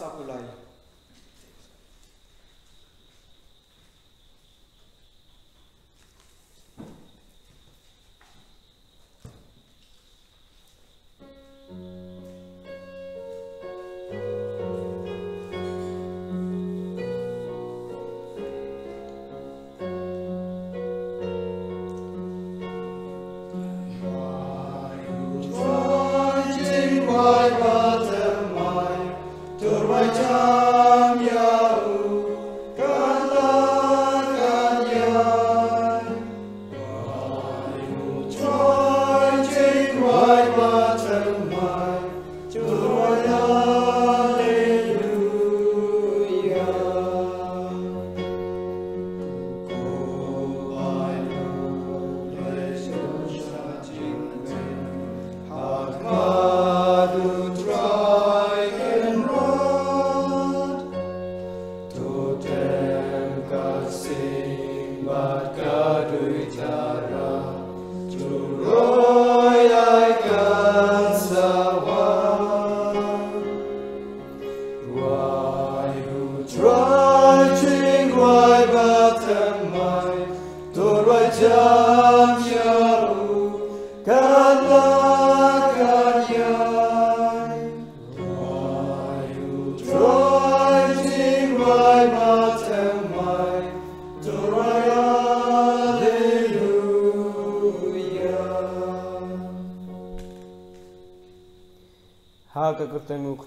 lais pa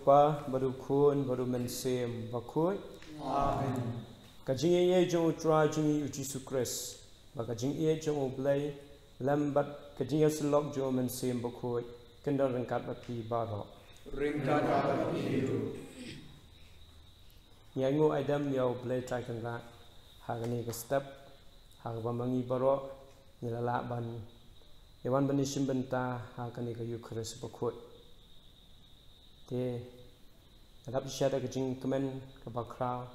kertengu kpa baru kun baru mensem bakui. Amen. Ka jing ye jong utra jing u Jesu Christ. Ba ka jing ye jong u blai lambat ka jing selok jong mensem bakui. Kendar rengkat bati baro. Ringkat apa hidup. Nyai ngu aidam yau blai trai kan ra. Ha ka ni ka step. Ha ka bamangi baro. Nilala ban. Yawan banishim benta ha ka ni ka yu Christ bakui. Te Adap syada ke jing kemen ke bakra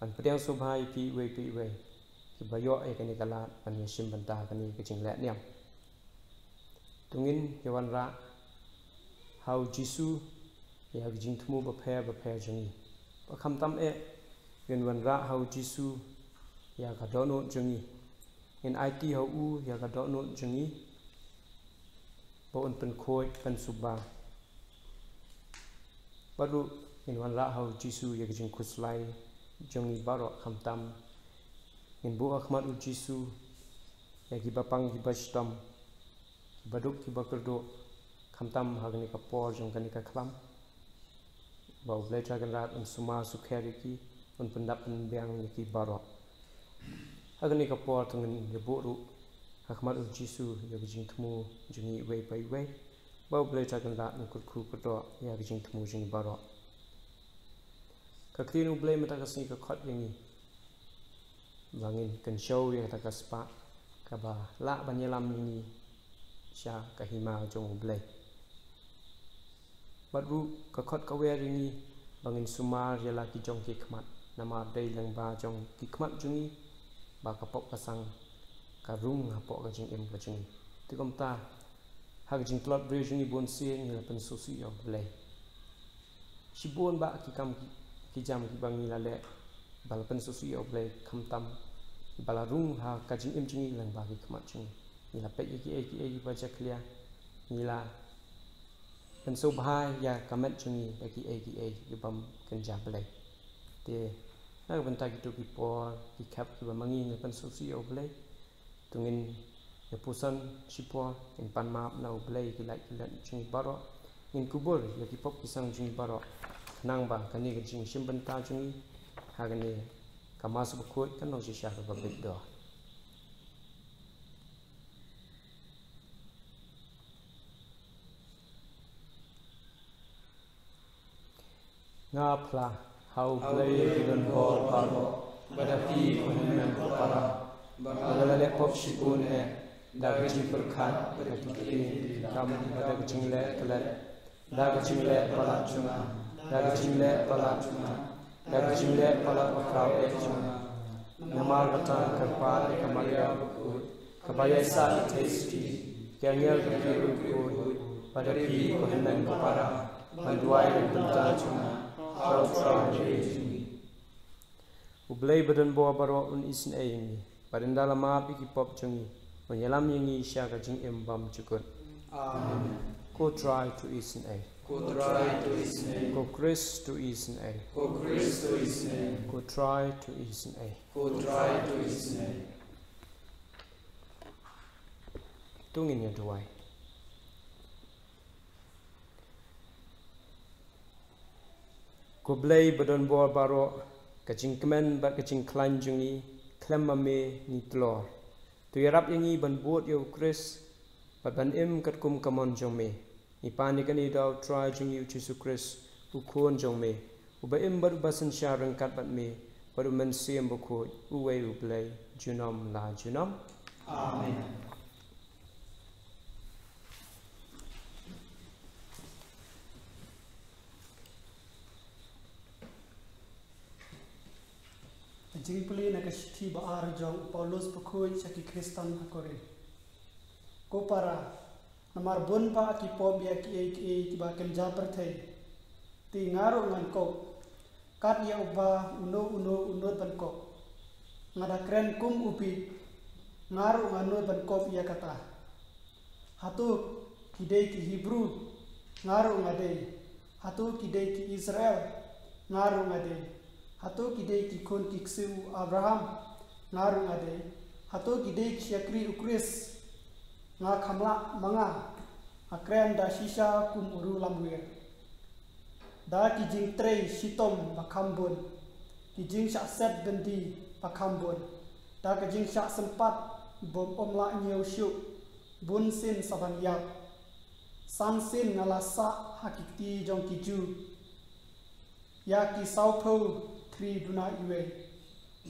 an pedang subhai pi we pi we ki bayo e kani kala an yashim banta kani ke jing le niam. Tungin yawan ra hau jisu ya ke jing thmu ba phe ba phe jingi ba kham tam e gen wan ra hau jisu ya ka dono jingi in it hau u ya ka dono jingi bo un pen khoi pen subba baru in wan ra hau jisu ya jing kuslai jongi baro khamtam in bu akhmat u jisu ya gi bapang gi bastam baduk ki bakerdo khamtam hagni ka por jong kani ka khlam. Ba ulai tra gan rat un suma su khari ki un pendap un biang ni ki baro hagni ka por tungin ye bu ru akhmat u jisu ya jing thmu jongi wei pai wei ba ulai tra gan đó un kut khu ko ya jing thmu jing baro. Ka clean u blame mata ka sni ka khot yangi wangin kan show yang ta ka spa ka ba la banyalam ni sha ka hima jong blay badru ka khot ka we ringi bangin sumar yala ki jong ki khmat nama dei lang ba jong ki khmat jungi ba ka pok ka sang ka rung ha pok ka jing, em ka jungi ti kom ta ha ka jing plot bre jungi bon si ni la pen so si yo blay si bon ba ki kam ki ki jam ki bangi la le bal pen su si oble kham tam. Bala rung ha ka im chingi lang ba ki khma chung ni la pe ki ki ki ba klia ni la pen su bhai ya kamet chingi ba ki e ki e ki bam kan ja ble te na ban ta ki tu ki por ki ki mangi ni pen su si oble tungin ya pusan por in pan ma na oble ki la ki la chingi baro in kubur ya ki pop ki sang chingi baro nang ba kani ga jing shim ban ta chung ha ga ni ka ma su ko kan no shi sha ba bit do nga pla how play given hor paro bada pi ko men ko bada le pop shi un e da ga ji per khan bada ki kam bada ga jing le kala da ga jing le pala chunga daga chimle pala daga chimle pala pakau e chuma namar kata karpa e kamaria ku kabaya sa tasty kyangel ki ku pada pi ko hinan ko para bantuai dan benta cuma hau try jing ublei badan bo baro un isin e yingi badan dalam api ki pop jungi menyelam yingi isya ka jing em bam cukut Amen. ko try to isin e Ko try to isne. ko chris to isin e Ko Kristo isne. ko try to isin e Ko try to isne. tungin ya duai ko blei badan bo baro ka jing kemen ba ka jing klan jungi klem me ni tlor tu yarap yangi ban buat yo chris ba ban im kat kum kamon jong me. Ni pani kan i daw try jungi u jesu chris u kon jong me. U ba im bar basan sha rang kat bat me ba u men sim bo ko u we u blei junom la junom. Amen. Jing puli na ka shithi ba ar jong Paulus pakhui chaki Kristan hakore ko para namar bon pa ki pom ya ki e ki e ba kem ja par thai ti ngaro ngan ko kat ya uba uno uno uno ban ko ngada kren kum upi ngaro ngano ban ko ya kata hatu ki dei ki Hebrew ngaro ngade hatu ki dei ki Israel ngaro ngade hato kidei ki kon ki abraham. Ngarung ade. Hato kidei ki yakri ukris. Nga khamla manga. Akren da shisha kum uru lamwe. Da ki jing trei shitom bakhambon ki jing sha set bendi bakhambon da ki jing sha sempat bom omla nyeu shu bun sin saban yak san sin ngala sa hakikti jong ki ju ya ki sau tri duna iwe.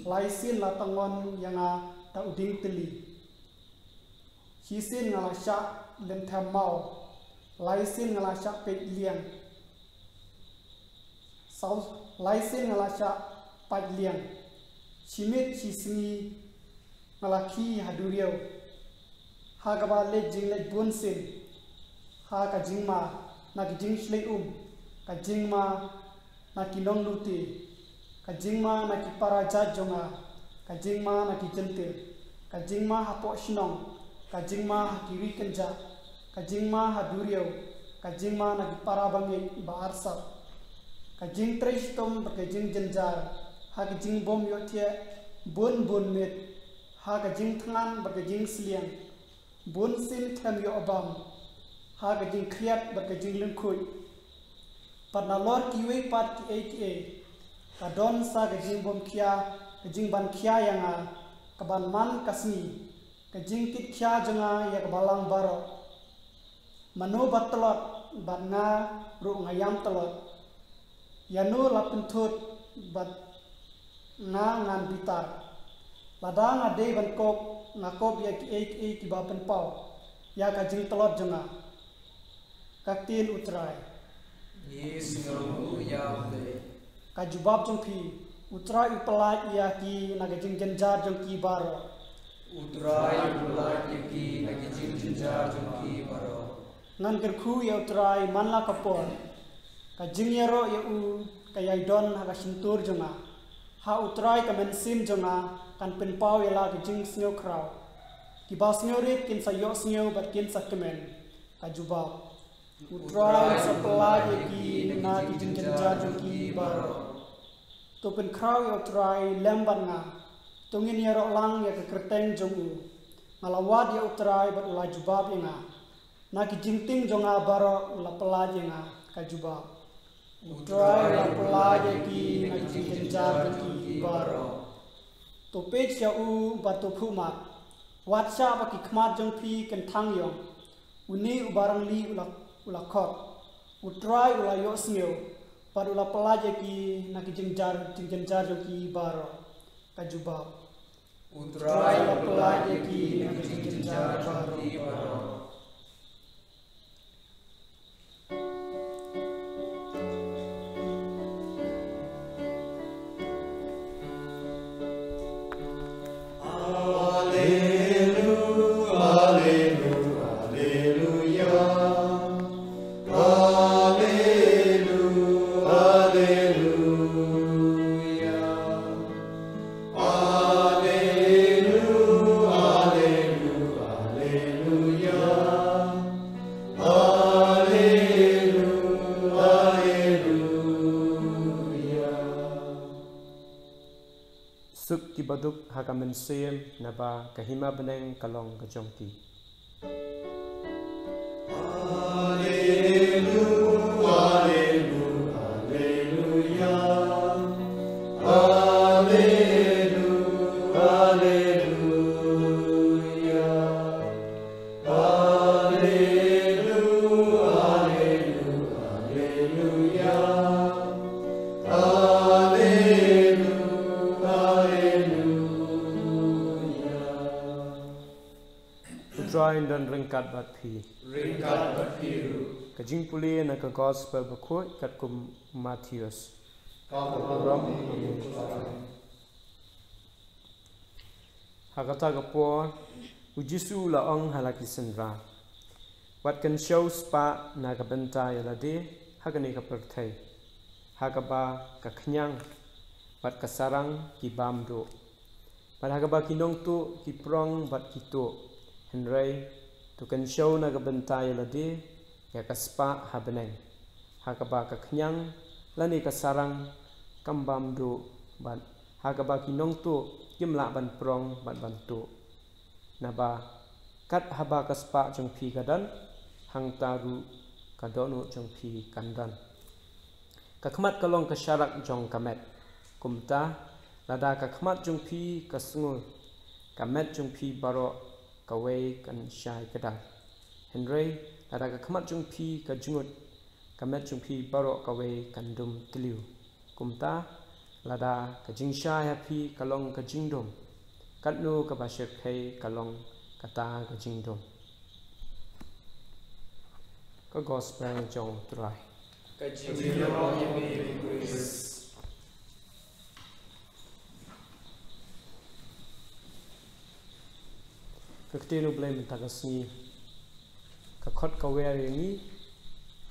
Lai sin la tangon yanga ta uding tili hi sin ngala sha lem tham mau. Lai sin ngala sha pe liang. Sau lai sin ngala sha pa liang. Chimit chi singi ngala khi haduriyo ha ga ba le jing le bun sin. Ha ka jing ma na ki jing shlei um. Ka jing ma na ki long luti ka jingma na ki para ja jonga ka jingma na ki jente ka jingma ha po shinong ka jingma ha ki wikenja ka jingma ha duriyo ka jingma na ki para bangi ba arsa ka jing tresh tom ba ka jing jenjar ha ka jing bom yo tie bun bun met. Ha ka jing thangan ba ka jing sliang. Bun sin tham yo abam ha ka jing kriat ba ka jing lengkhui pat na lor ki wei pat ki ei ki ei ka don sa ka jing bom kia ka jing ban kia yanga ka ban man kasni ka jing kit kia janga ya ka balang baro mano batlot bat nga ru ngayam talot ya no lapin thut bat nga ngan bitar lada nga de ban kop nga kop ya ki ek ek ki ba pen pau ya ka jing talot janga. Ka tin utrai. Yes, ngamu yavde. Ka jubab jong phi utra ipala ya ki naga jing janjar jong ki baro. Utrai bulat yaki nagi jing jinjar jungki baro. ngan ger khu ya utrai manla kapor ka jing yaro ya u ka yai don ha ka sintur jonga. Ha utrai ka men sim jonga kan pen pau ya la ka jing snyo kraw ki ba snyo rit kin sa yo snyo bat kin sa kemen. Ka jubab utrai sa pala ya ki na ki jing janjar jong ki baro to pen kraw ya utrai lemban nga. Tungin ya ro lang ya ka kerteng jong ya utrai bat ulai jubab ya nga. Na ki jingting jonga baro la pelaje nga ka jubab. Utrai la pelaje ki na ki jingting jar ki baro to page ya u bat to phuma wat sha ba ki khmat jong phi kan thang yong uni u barang li ula ula khot utrai ula yo sneu par ula pelaje ki na ki jingjar jingting jar jong ki baro. Ka jubab Utrai la pelaje ki nagi jing jinjar jungki baro. Hakamen sem na ba kahima beneng kalong kajongki. Ka gospel Matthews. Kaparam Hakata ka po ujisu la ong halaki senra. Wat kan show spa na ka benta ya la de hakani ka perthai. Hakaba ka knyang wat ka sarang ki bam do. Pat hakaba kinong tu ki prong bat ki tu. Henry tu kan show na ka benta ya la de ya ka spa habeneng. Hakaba ka knyang lani ka sarang kambam do bat hakaba kinong tu kim la ban prong ban ban tu. Naba kat haba ka spa jong phi kadan hang taru kadono jong phi kandan ka khmat kalong ka sharak jong kamet kumta lada ka khmat jong phi ka sngul. Kamet jong phi baro ka wei kan shai kadal henry lada ka khmat jong phi ka jungut kamet jong phi baro ka wei kan dum tliu kumta lada ka jingsha ya phi kalong ka jingdom. Katnu ka bashek phei kalong kata ka jingdom. Ka gospel jong trai Kajinyo Yemi Chris. ka ktenu blame ta ka sni. ka khot ka ni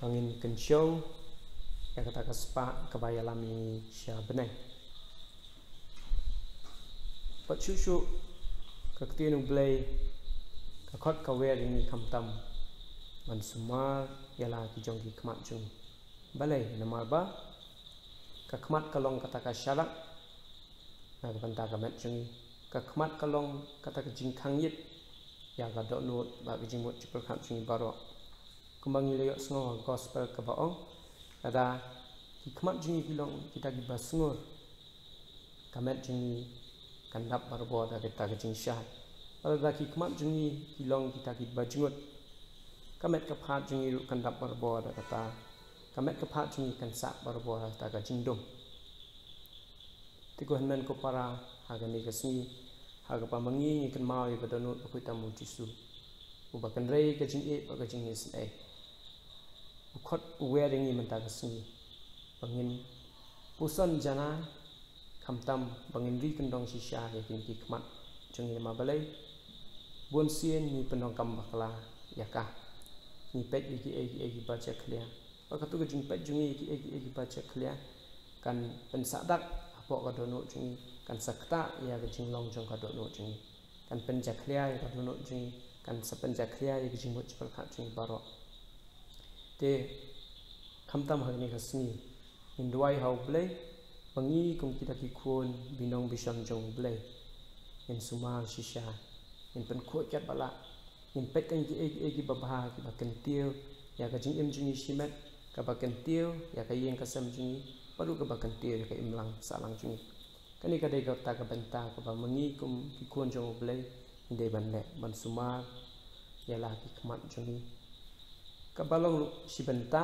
angin kan show ya kata ka spa ka bayalami sha benai ka ktenu blay ka ka wer ni kam tam. Man sumar yala ki ki khmat chung. Balai namar ba ka khmat kalong kata ka shalak na ka banta ka met ka kata ka yit ya ka do not ba ka jing mot chipal kham chung baro kumbang ile yo sngo gospel ka ba ong ada ki khmat chung ki long kita ki ba sngo ka met chung kan dap bar bo da kita ka jing sha ada ki khmat chung ki long kita ki ba jungot kamet ka phat chung ru kan dap bar bo da kata. Kamet ka phat chung kan sa bar bo da ta ka jing dum ti ko han ko para ha ga ni ka ha ga pa mangi ni kan mau ka donut ko ta mu ti su u ba kan rei ka jing e ba ka jing is ai u khot u we ring ni man ta ka sni bangin puson jana kham tam bangin ri kan dong si sha he kin ki khmat. Chung ni ma balai bon sien ni penong kam bakla yakah ni pet ni ki egi egi baca clear maka tu jing pet jungi ki egi egi baca clear kan pen sadak apo ka dono jungi kan sakta ya ka jing long jong ka dono jungi kan pen ja clear ya ka dono jungi kan sapen ja clear ya ka jing mo chpal kha jungi baro te khamtam hagni ka sni in duai hau blai pangi kum kita ki khon binong bisham jong blai. In sumal shisha. In pen khot kat bala. In pet kan ki egi egi babha ki ba kan tiêu ya ka jing im jungi shimet. Ka ba kan tiêu ya ka yeng ka sam jungi. Paru ka ba tiêu ya ka im lang sa lang jungi kani ka dei ka ta ka benta ka ba mangi kum ki kon jong blai inde ban le ban suma ya la ki khmat jungi ka ba long shi benta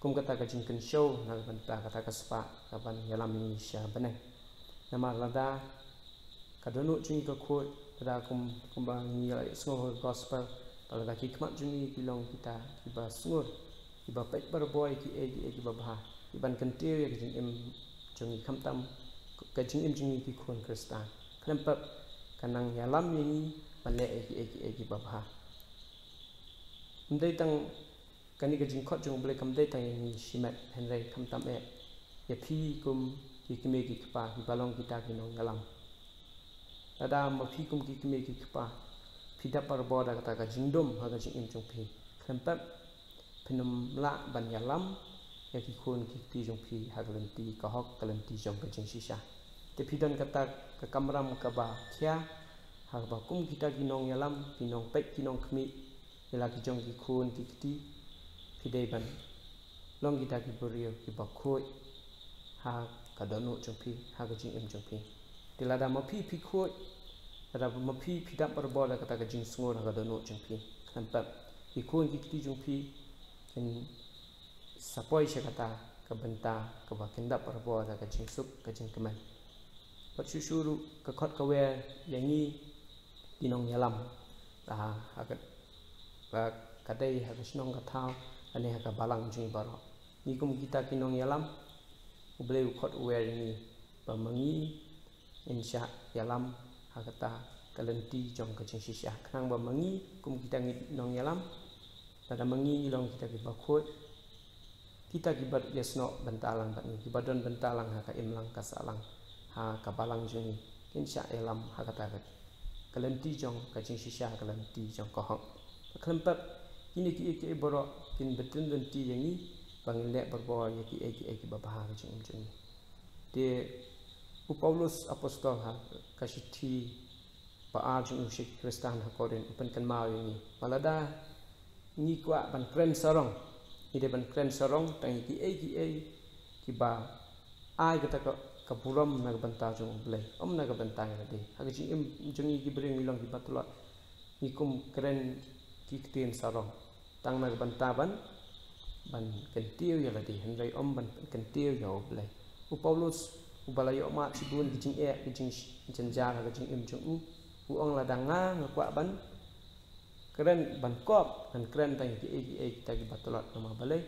kum ka ta ka jing kan show na ka benta ka spa ka ban ya lam ni sha banai nama lada ka dono jungi ka khot pada kum kumbang ni la sngo gospel pada ka ki khmat jungi ki long kita ki ba sngo ki ba pek bar boy ki e ki e ki ba bha. Ki ban kan te ya ki jing em jungi kham tam ka jing em jungi ki khon kristan. Khlem pap kanang ya lam ni ban le e ki e ki e ki ba bha ndai tang kani ka jing khot jung ble kam dai tang ni shimat hen rai kham tam e ya phi kum ki ki me ki pa ki balong kita ki nong ngalam ada ma phi kum ki ki me ki pa phi da par bo da kata ka jingdom ha ga jing im chung phi khem pap phinum la ban ya lam ya ki khon ki ti jong phi ha ga len ti ka hok ka len ti jong ka jing shi sha te pidon kata ke kamram ka ba kya ha ba kum kita ginong yalam kinong pek kinong kmi ila ki jong ki khun ki kiti pidei ban long kita ki burio ki ba khoi ha ka donu jong pi ha ka jing em jong pi. Tilada ma pi pi khoi ada ma pi pi dap bar bola kata ka jing sngo ha ka donu jong pi. Kan ki khun ki kiti jong pi kan sapoi se kata ka benta ka ba kendap bar bola ka jing sup ka jing keman Pat syusyuru ke kot ke wer yang ni dinong yalam. Ah hakat ba kadai hakat sinong ka thau ane hakat balang jing baro. Ni kum kita kinong yalam uble kot wer ni ba mangi insya yalam hakat ta kalenti jong ka jing sisya. Kanang ba mangi kum kita nong yalam pada mangi ilong kita ki bakut kita kibat yesno bentalang bat ni kibadon bentalang hakat imlang kasalang ha kabalang jung kin sha elam ha kata ka. Kalenti jong ka jing shi sha kalenti jong ko hok khlem pap ini ki ki boro kin betun den ti yang ni bang le bar bo ye ki e ki e ki ba ha jung jung de u paulus apostol ha ka shi ti pa a jung shi kristan ha ko den pen kan ma ni malada ni kwa ban kren sarong ni de ban kren sarong tang ki e ki e ki ba ai kata ko kapuram na banta jong ble om na banta ga de ha ji im jong gi bre long gi batula ni kum kren ki kten sarong tang na banta ban ban ken ya di hen rai om ban ken tiu ya ble u paulus u bala ma chi bun gi jing e gi jing chen ja ga jing im jong u. U ong la dang nga kwa ban kren ban kop kan kren tang gi e gi e ta gi batula ma bale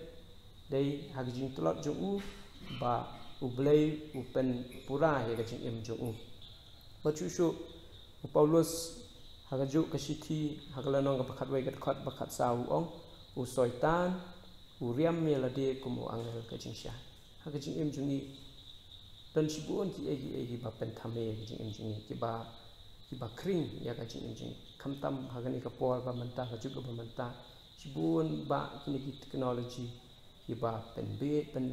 dei ha gi jing tulot jong u ba ublay upen pura he ga ching em jo u. Ba chu shu paulus ha ga ju ka shi thi ha ga lanong ga pakhat wai ga khat ba khat sa u ong. U soitan u riam me la de kum u angel ka ching sha. Ha ga ching em ni dan shi bu on ki e gi e gi ba pen thame ga ching em ju ni ki ba ki ba kring ya ga ching em ju kham tam ha ga ni ka por ba man ta ga ju ga ba man ta. Shi ba ki ni technology ki ba pen be pen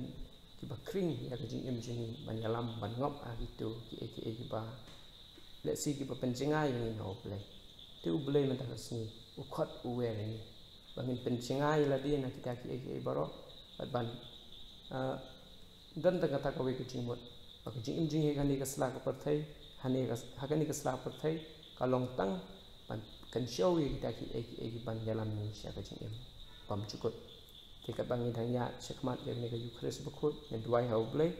ki ba kring ya ka jing em jing ban yalam ban ngop a gitu. Ki e ki e ki ba le si ki ba pen jinga yi ni no ble te u ble men ta ka sni u khot ni ba min pen jinga yi la di na ki ta ki e ki baro. Ba ban. A dan ta ka ta ka we ki jing mot ba ki jing em jing he ka ni ka sla ka par thai ha ni ka ha long tang ban kan show yi ki ta ki e ki e ki ban yalam ni sha ka jing em pam chukot nhìn thấy nhà sẽ không ăn này cái Eucharist bốc hút nên đuôi hậu lấy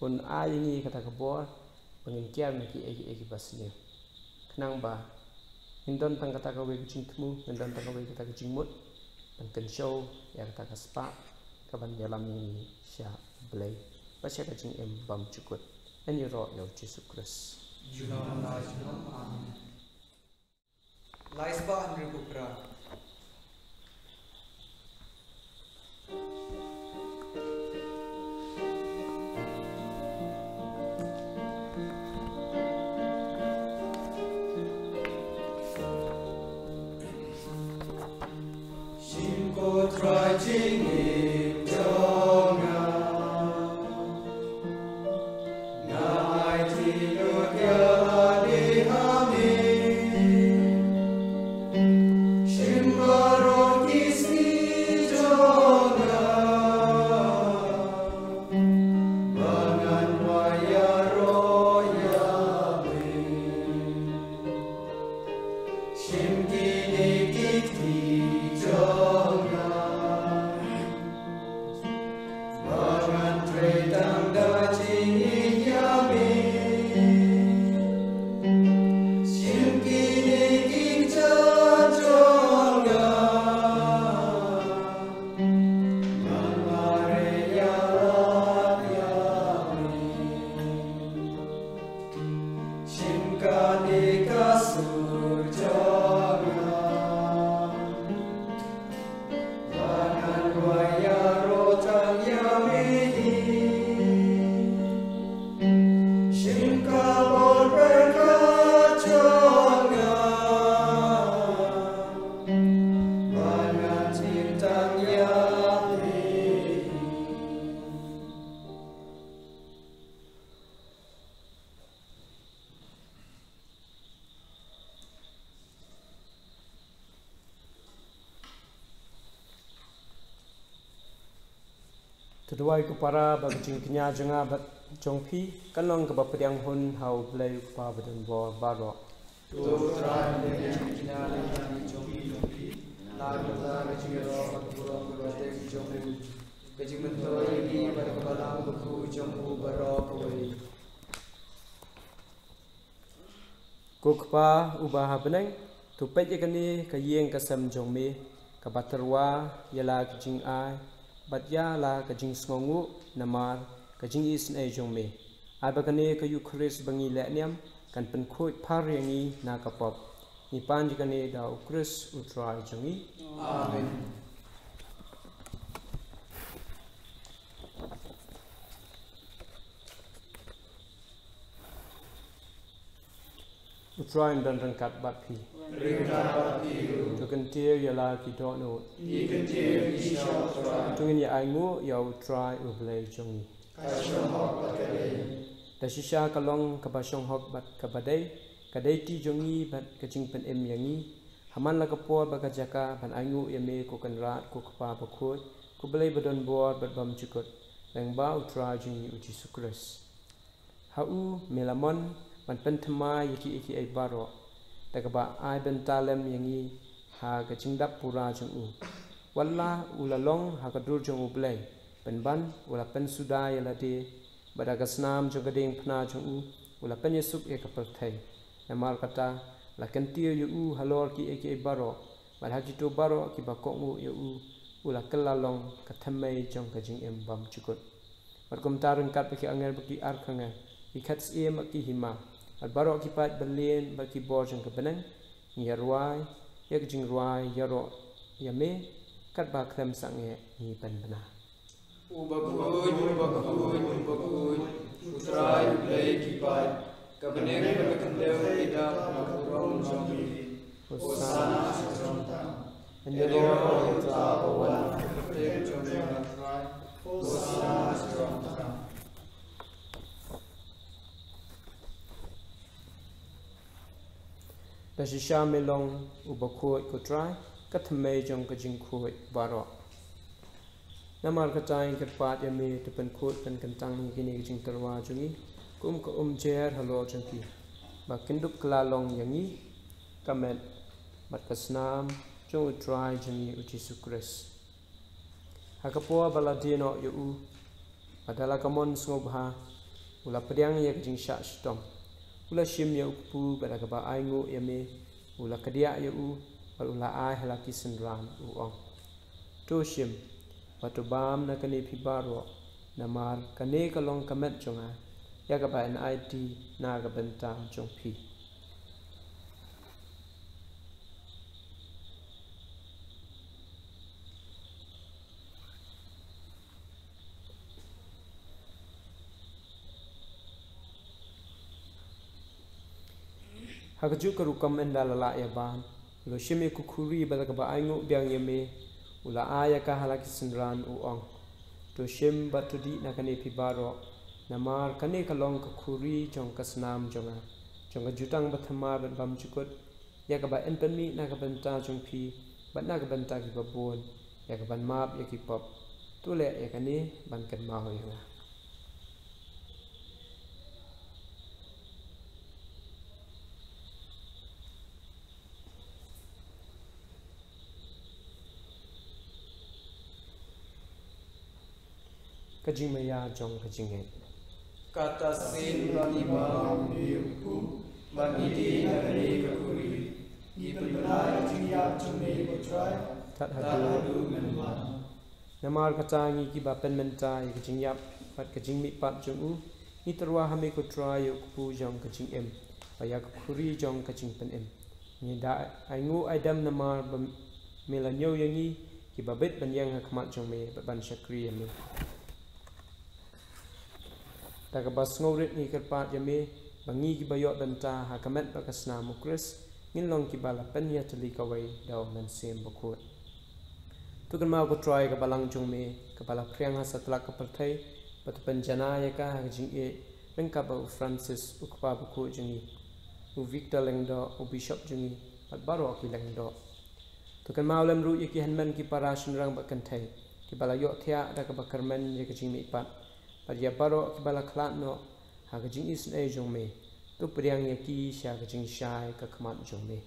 còn ai ini kata kebo pengin kiar nak ki egi egi basnya kenang ba? Hindon tang kata kawe kucing temu hindon tang kawe kata kucing mut dan show ya kata ka spa kaban dalam ini sya blay. Pasya kucing em bam cukut. And you rock your Jesus Christ Laisba Andri Kupra Tuduai ku para ba jing kenya janga ba jong phi kanong ka ba pediang hun hau blai pa ba den bo ba ro Tu trai le kina le kani jompi jompi. La gata ke jiro paturo ko te jompi. Ke jimen toi ni bar kabalang buku jompu baro koi. ku kpa uba ha benang tu pe je kani ka yeng ka sam jong me ka batarwa yala ka jing ai Batya la kajing skongu namar kajing is na jongme. Abakane kayu Chris bangi lekniam kan penkhoi paryangi na kapop. Ni panjikane dau Chris utrai jongi. Amen. Utrai dan rangkat bat pi. Rika batiru. tu kan tir yala ki do no Ikan tir ni shau trai. tu ngin ya ai ngu ya utrai u blai jongi Kashong hok bakare. da shisha kalong ka ba shong hok bat ka ba ka dai ti jongi bat ka jing pen em yangi haman la ka por ba ka jaka ban aingu ya me ko kan rat ko ka pa ba khoi ko belai ba don bor bat bam chukot leng ba jingi uchi sukres ha u melamon ban pen thama yiki iki ai baro ta ka ba ai ben talem yangi ha ka jing dap pura jong u. Walla ula long ha ka dur jong u belai. Pen ban ula pen suda ya la de bada ka snam jong ka ding phna jong u ula pen yesuk e ka par thai na mar kata la kan tir yu u halor ki e ki e baro ki to baro ki ba ko mu yu u. Ula kala long ka thamai jong ka jing em bam chukut bar kum tarun kat ki anger ba ki ar khanga ki khat em ki hima. al baro ki pat balen ba ki bor jong ka benang ni ruai jing ruai yaro yame kat ba khlem sang e ni pen bana Ubakuy, ubakuy, ubakuy. Utrai ulay kipat. Kabaneng pagkakandel idam magurong jompi. Osana sa jomtang. and Ede the ro Lord uta bawan. Kapatid jompi na trai. Osana sa jomtang. da shi sha me long u ba khoi ko trai ka thme jong ka jing khoi baro namar ka tai ka pat ya me te pen khoi pen kan tang ni kini jing tarwa jungi kum ka um jer halo jong ki. Ba kindup kla long yangi kamet bat ka snam jong u trai jungi u jesus christ ha ka po bala dino yu u. Adala kamon sngob ha. Ula pediang ya ka jing sha stom ula shim ya upu pada ka ba ai ngu ya me ula kadia ya u bal ula ai hala ki ran u ong to shim patu bam na kane phi baro na mar kane ka long kamet chunga ya ka ba an it na ka benta chong phi Hakaju ka rukam enda lala ya ban. Lo shime ku khuri bala ka ba aingu biang ya me. Ula aya ka halaki sinran u ong. To shim ba tu di na kane pi baro. Na mar kane ka long ka khuri jong ka snam jonga. Jong ka jutang ba thama ba bam chukut. Ya ka ba en pen mi na ka ban ta jong pi. Ba na ka ban ta ki ba buon. Ya ka ban map ya ki pop. Tu le ya kane ban kan ma ho ya. Ka jing ma ya jong ka jing e. Kata sin bani bang biuku. Manidi na kani kakuri. Ipan benai jingyak jumi utrai. Tat ha Tahadu menman. Namar kata ngi ki ba pen menta i ka jing yap pat ka jing mi pat jong u ni terwa ha me ko try yo ku jong ka jing em pa ya ka khuri jong ka jing pen em ni da ai ngu ai dam namar ba me la nyo yang ni ki ba bet ban yang ha kmat jong me ba ban shakri em me ta ka bas ngau rit ni ka pat ya me ba ngi ki ba yo ban ta ha ka met ba ka sna mu kris ngin long ki ba la pen ya tali ka wai daw nan sem ba khot tu kan mau try ka balang chung me ka bala priang ha satlak ka parthai pat pen jana ya ka ha jing e pen ka ba u francis u ka ba ko jing u victor leng do u bishop jing pat baro ki leng do. Tu kan mau lem ru ye ki hanman ki parashin rang ba kan thai ki bala yok thia da ka bakarmen ye ka jing mi pat pat ya baro ki bala khlat no ha ka jing is ne jong me. Tu priang ye ki sha ka jing shai ka khmat jong me.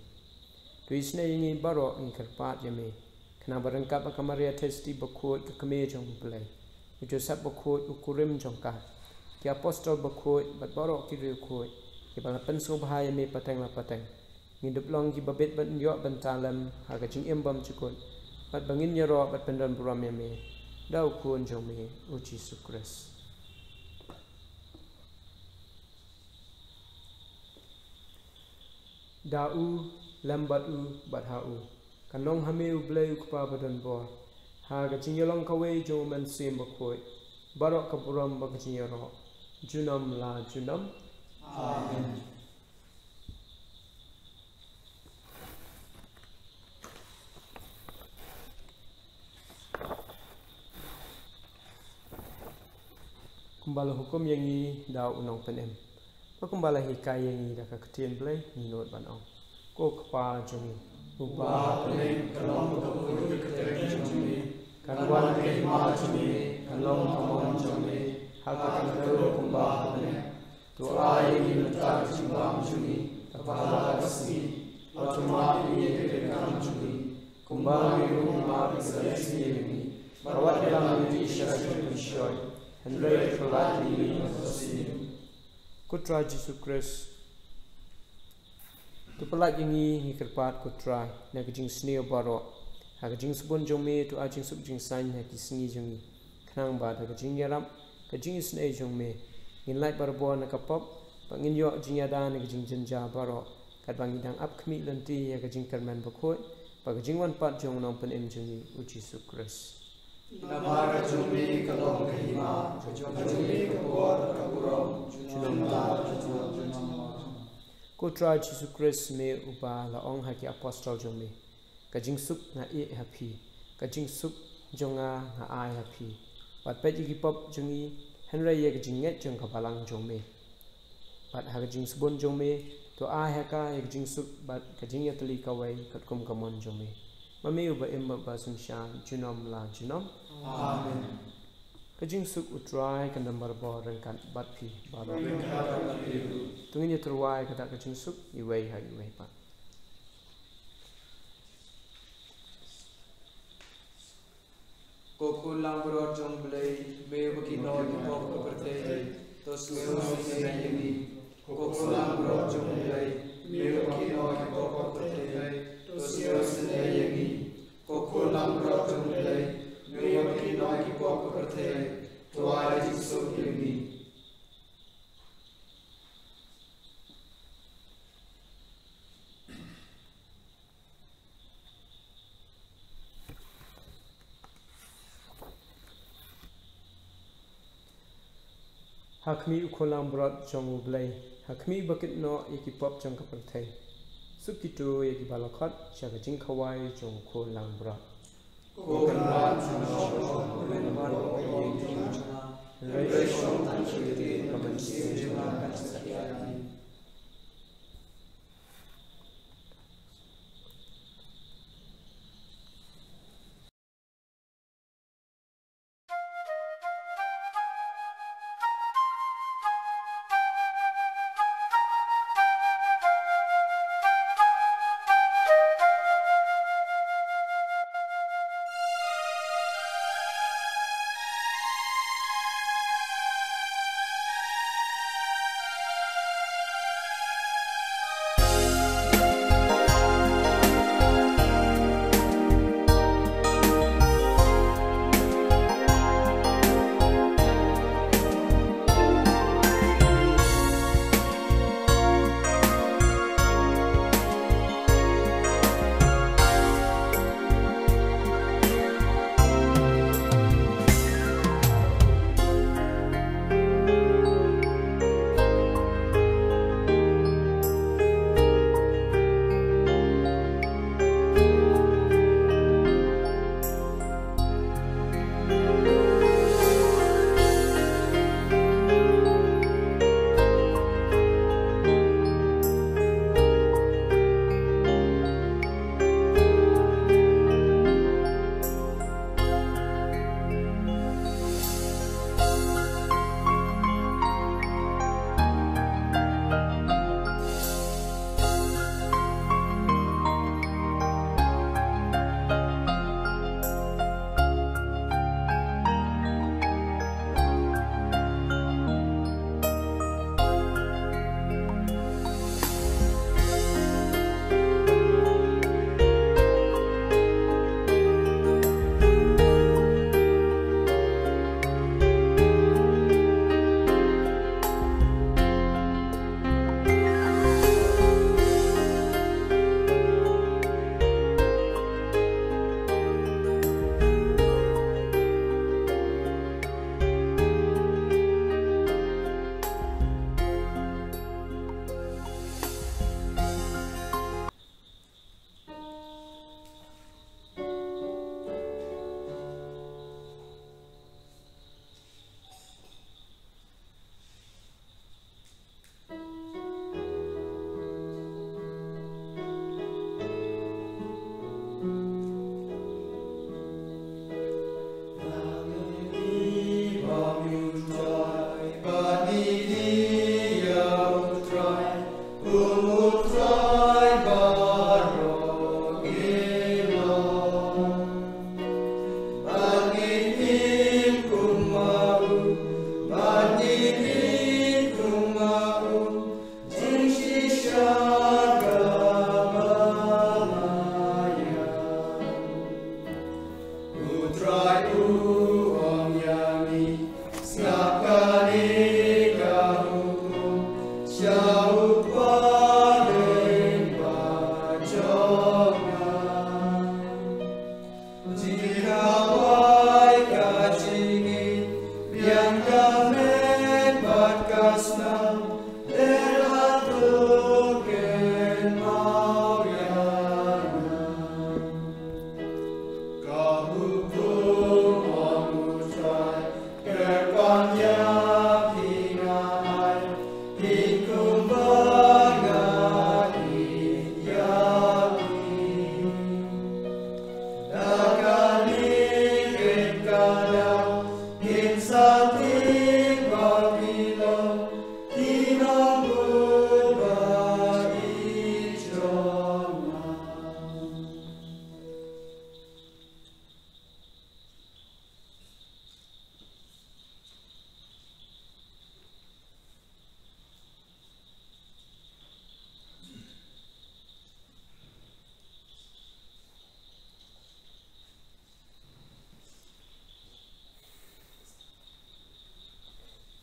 Tu is ne ni baro in kar pat ye me. Kana barang ka ba kamaria testi ba khot ka kame jong play u jo sap ba khot u kurim jong ka. Ki apostol ba khot bat baro ki ri khot ki bala pen so ba ye me pateng la pateng. Ngi dup long ki babet ban yo ban talam ha ka jing em bam chukun bat bangin ya ro bat pendan buram ya me. Dau kun jong me uchi sukres da u lambat u bat ha u kanong hame u ble u kpa badan bo ha ga jing yolong ka we jo man sim ba khoi barok ka buram ba jing ya ro junam la junam. Amen. Kumbala hukum yang ni da unong penem pa kumbala hikai yang ni da ka ketien blai ni not ban ong ko kpa jong upa penem kalong ka puri ka teng jumi kan wan wan ke ma jumi kalong ka mon jumi ha ha ka ka kan ka kumba penem to to ai ai ni ta jimbam jumi kapala kasni Otoma ini ke kam jumi kumba mi rumah bisalesi ini kawat dalam ni isyarat kunshoy Hendrai hendrai kelat kelat ini ni masih kutra Jesu Christ tu pelak jingi ni kerpat kutra na kijing sini obaro ha kijing subun jongme tu ajing sub jing san na kisini jongi khnang ba da kijing yaram kijing sini jongme in lai barbo na kapop pangin yo jing yada na kijing jinja baro kat bangi dang ap khmi lanti ya kijing karman bakhoi pa kijing wan pat jong nong pen em jongi u Jesu Christ Namaka chumbi kalong kahima, chumbi kapuat kapurong, chumba chutuat chumama. Kotra Jisu Christ me upa la ong haki apostol jome. Kajing suk na e happy. Kajing suk jonga na ai happy. Pat pet yiki pop jungi Henry ye kajing net jong kapalang jome. Pat ha kajing subon jome to ai haka ye kajing suk bat kajing yatali kawai katkum kamon jome. Kat kum ka mon jong me. Ma me uba imba ba sum sha junom la junom. Amen Ka jing sup utrai ka nambar bo rengkat bat pi baro. Tungin ya terwai ka tak ka jing sup i wai ha i wai pat. Koko lang bro jong blay Me baki no ki pop ko perte Tos me o si me yemi Koko lang bro jong blay Me baki no ki pop ko perte Tos me o si me yemi Koko lang bro jong blay Me baki no ki pop ko perte To ai jisu yemi Hakmi ukolam brat jong ublay. Hakmi bakit no สุกิตูยกิบาลคัดชากจิงขวายจงโคลังบรา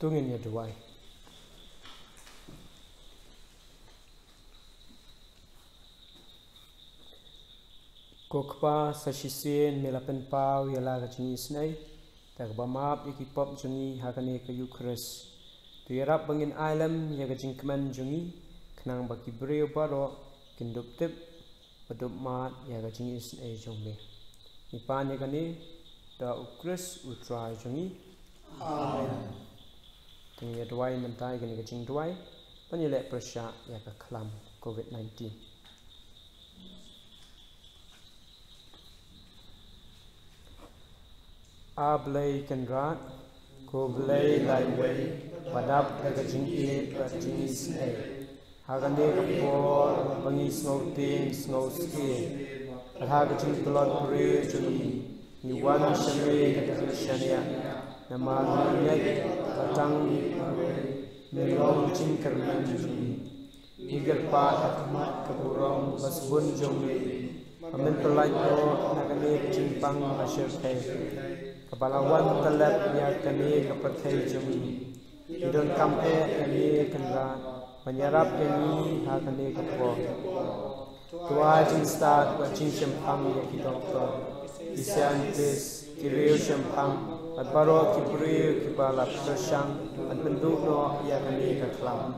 sakyani tungin ya duai kokpa sasisen melapen pau yala ka chini snai tak ba map iki pop jungi hakane ka ukres tu yarap bangin alam ya ka jingkman jungi. Knang ba ki breu baro kindup tip. Padup mat ya jingi snai jongme ni. Pan ya kane da ukres utrai jungi. Amen. กันงยี่ด้วยมันตายกันก็จริงด้วยปัญญาเละประชาอยากคลำโควิด -19 อาบเลยกันรักกูบเลยไลเวยปัดับกันก็จริงอีประจิงสเนหากันเด็กพอบังอีสโนตีมสโนสกีหากันจริงตลอดปรีจุนีนิวันชเมกันจริงชเนียนามาเนย long jing kar man juni Igal pa at mat kaburong bas bun jong Amin pelai ko na kani jimpang asyir kay Kabalawan talap ya kani kapatay jumi Idon kampe kani kanra Panyarap kani ha kani kapo Tua jing start wa jing siyampang ya ki doktor Isi antis kiriyo siyampang At baro ki buriyo ki tersyang At benduk no ya kani kaklam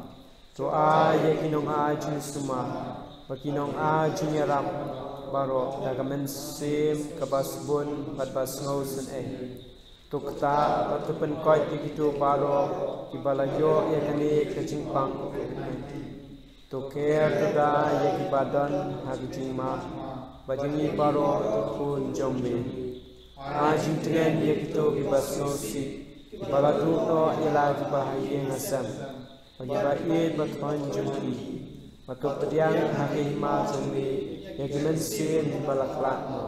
to a ye kinong a jin suma ba kinong a jin yaram baro daga men sim bat bas ngau sun e. To kta bat pen koi ti kitu baro ki bala yo ye kani ka jing pang to care to da ye ki badan ha ki jing ma ba jing ni baro to kun jombe jing tren ye kitu ki bas ngau si bala tu no ila ki ba ye ngasam Pagyaba iit batwan jumki Mato padiang haki ma jumbi Yagiman sin balaklat mo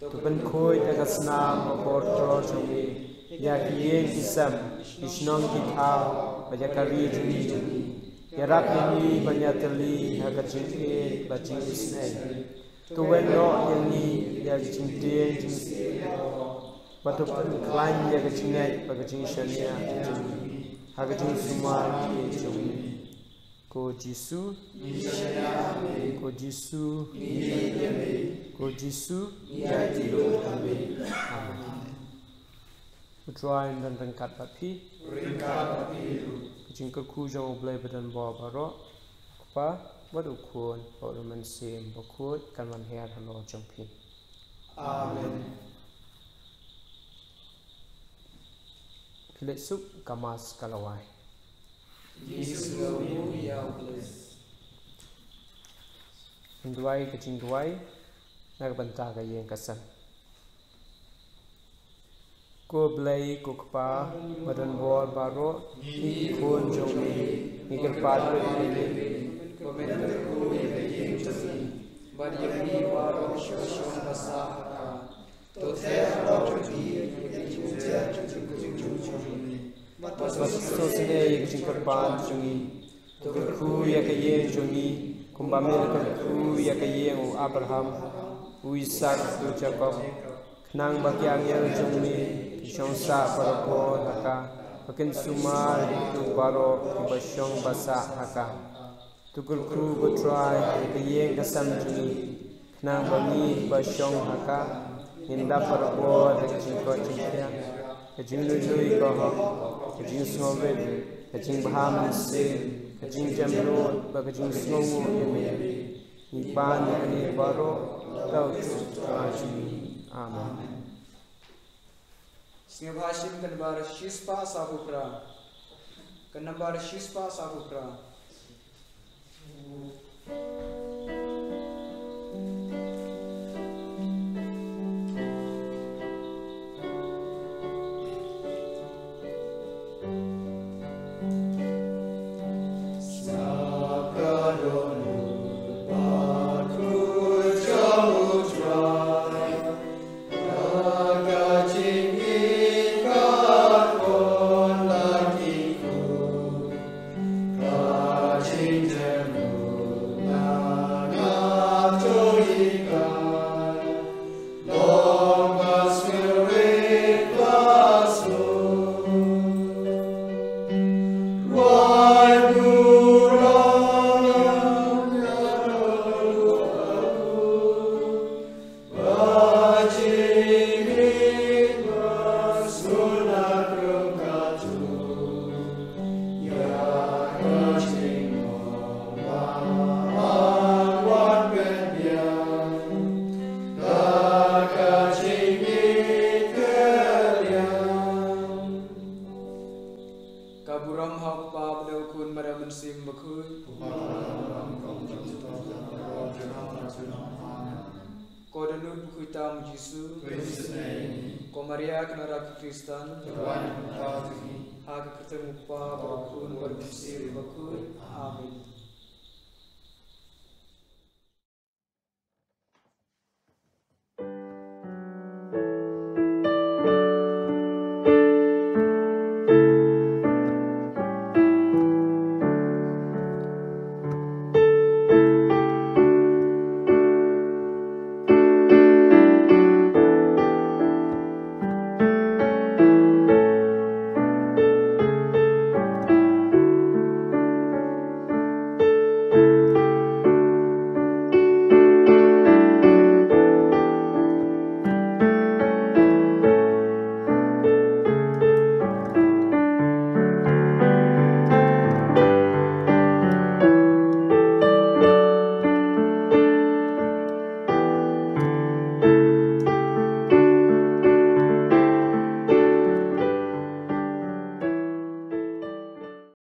Tupan koy tagasna mabortro jumbi Yaki yeng kisam Ishnong kithaw Pajakari jumbi jumbi Yarap yangi banyatali Hagajing iit bajing isnay Tuwen no yangi Yagajing tien jumbi Batu klan yagajing ay Pagajing shania jumbi Hagajing semua kecung Ko Jisu. Ko Jisu. Ko Jisu. Ya Jiru Amin Utrain dan rengkat bapi. Kecing keku jang oblai badan bawa barok. Kupa Wadu kun Bawa man sim Bakut Kan man her halo jangpin Amen. Kilit sup kamas kalawai Jesus will be our bliss. Hinduai kecing duai nagbanta ka yeng kasan. Ko blai ko kpa badan bor baro ni kon jong ni ni ker padre ni Komentar ku yang jasi. Bari yang baro shoshon basaka. To ter ro di yang jujur jujur jujur. bas so sine ye kecing ker pan jungi to ku ya ka yeng jungi kumba me ka ku ya ka yeng o Abraham u Isaac u Jacob nang bagyang yel jungni shong sa parapo haka pakin sumar tu baro ki basyong basa haka tukul ku go try ke yeng kasam juni nang bangi basyong haka inda parapo de jing ko jingya ke jing lui lui ko ho ke jing sngove ke jing baham se ke jing jamro ba ke jing sngongu yeme ni pan ni baro tau tu juni amen Snevashim kanbar shispa sakupra. Kanambar shispa sakupra. Thank you. กบุรมหอบปอบเดวคุณมาเรามันสิมบคืนกอดนุบคุยตามยิสูกอมาริยากนารักคริสตันหากกระทำปอบเดวคุณมาเรามันสิมบคืนอาเมน